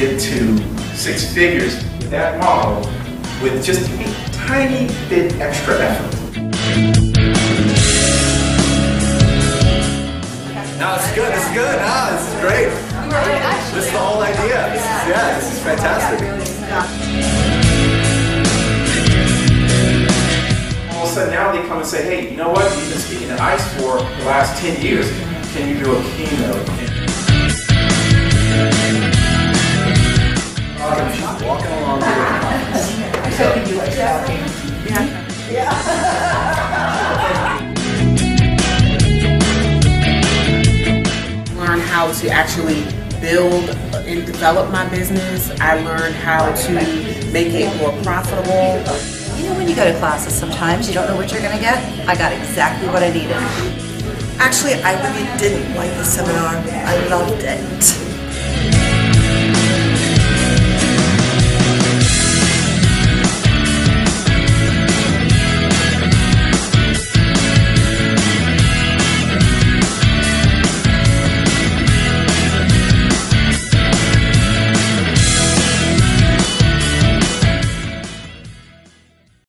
get to six figures with that model with just a tiny bit extra effort. No, is good. Is good. No, this is great. This is the whole idea. This is, yeah, this is fantastic. All of a sudden now they come and say, hey, you know what? You've been speaking at ICE for the last 10 years. Can you do a keynote? learn how to actually build and develop my business. I learned how to make it more profitable. You know when you go to classes sometimes you don't know what you're going to get? I got exactly what I needed. Actually, I really didn't like the seminar. I loved it.